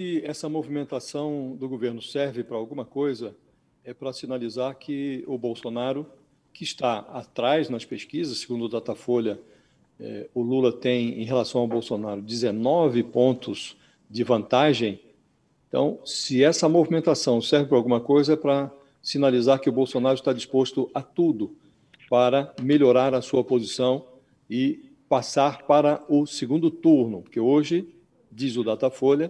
Se essa movimentação do governo serve para alguma coisa, é para sinalizar que o Bolsonaro, que está atrás nas pesquisas, segundo o Datafolha, eh, o Lula tem, em relação ao Bolsonaro, 19 pontos de vantagem. Então, se essa movimentação serve para alguma coisa, é para sinalizar que o Bolsonaro está disposto a tudo para melhorar a sua posição e passar para o segundo turno, porque hoje, diz o Datafolha,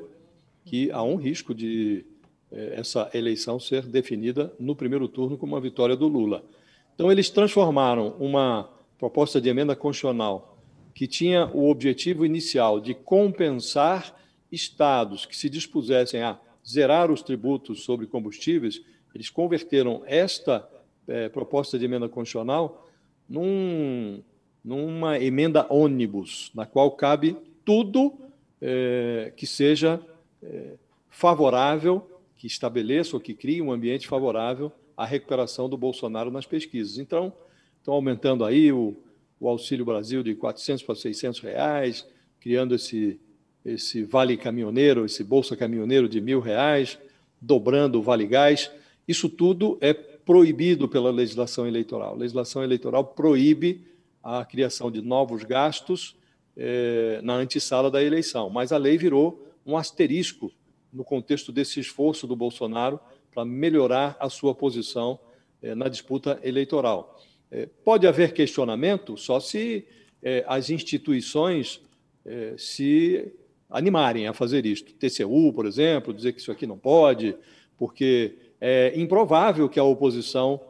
que há um risco de eh, essa eleição ser definida no primeiro turno com uma vitória do Lula. Então, eles transformaram uma proposta de emenda constitucional que tinha o objetivo inicial de compensar estados que se dispusessem a zerar os tributos sobre combustíveis, eles converteram esta eh, proposta de emenda constitucional num, numa emenda ônibus, na qual cabe tudo eh, que seja favorável, que estabeleça ou que crie um ambiente favorável à recuperação do Bolsonaro nas pesquisas. Então, estão aumentando aí o, o Auxílio Brasil de 400 para 600 reais, criando esse, esse Vale Caminhoneiro, esse Bolsa Caminhoneiro de mil reais, dobrando o Vale Gás. Isso tudo é proibido pela legislação eleitoral. A legislação eleitoral proíbe a criação de novos gastos eh, na antessala da eleição, mas a lei virou um asterisco no contexto desse esforço do Bolsonaro para melhorar a sua posição eh, na disputa eleitoral. Eh, pode haver questionamento só se eh, as instituições se animarem a fazer isto. TCU, por exemplo, dizer que isso aqui não pode, porque é improvável que a oposição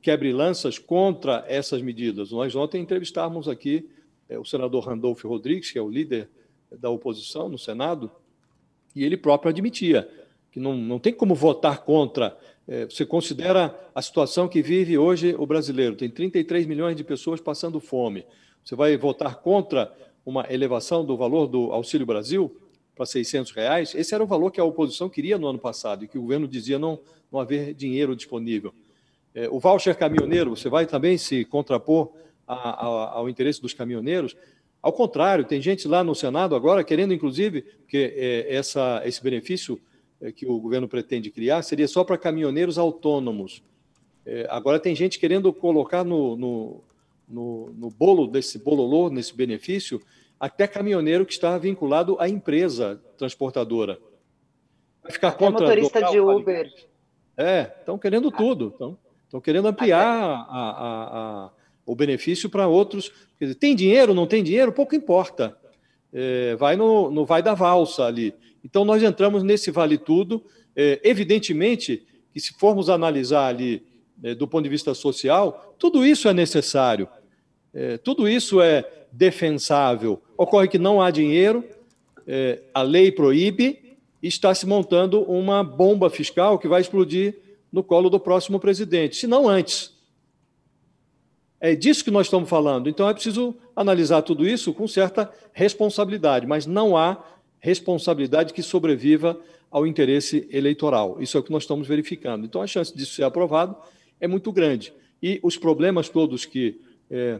quebre lanças contra essas medidas. Nós ontem entrevistamos aqui o senador Randolfo Rodrigues, que é o líder da oposição no Senado, e ele próprio admitia que não, não tem como votar contra. É, você considera a situação que vive hoje o brasileiro: tem 33 milhões de pessoas passando fome. Você vai votar contra uma elevação do valor do Auxílio Brasil para 600 reais? Esse era o valor que a oposição queria no ano passado e que o governo dizia não, não haver dinheiro disponível. É, o voucher caminhoneiro, você vai também se contrapor a, a, ao interesse dos caminhoneiros? Ao contrário, tem gente lá no Senado agora querendo, inclusive, que é, essa, esse benefício é, que o governo pretende criar seria só para caminhoneiros autônomos. É, agora tem gente querendo colocar no, no, no, no bolo desse bololô, nesse benefício, até caminhoneiro que está vinculado à empresa transportadora. Vai ficar até contra motorista de Uber. É, estão querendo tudo. Estão querendo ampliar a, a, a o benefício para outros. Quer dizer, tem dinheiro, não tem dinheiro, pouco importa. É, vai no, no vai da valsa ali. Então, nós entramos nesse vale tudo. É, evidentemente que, se formos analisar ali é, do ponto de vista social, tudo isso é necessário, é, tudo isso é defensável. Ocorre que não há dinheiro, é, a lei proíbe, e está se montando uma bomba fiscal que vai explodir no colo do próximo presidente, se não antes. É disso que nós estamos falando. Então é preciso analisar tudo isso com certa responsabilidade, mas não há responsabilidade que sobreviva ao interesse eleitoral. Isso é o que nós estamos verificando. Então a chance disso ser aprovado é muito grande. E os problemas todos que é,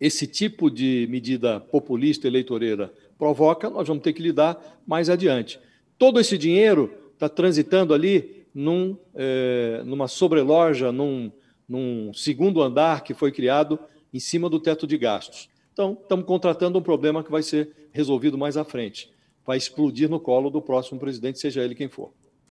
esse tipo de medida populista eleitoreira provoca, nós vamos ter que lidar mais adiante. Todo esse dinheiro está transitando ali num, é, numa sobreloja, num num segundo andar que foi criado em cima do teto de gastos. Então, estamos contratando um problema que vai ser resolvido mais à frente. Vai explodir no colo do próximo presidente, seja ele quem for.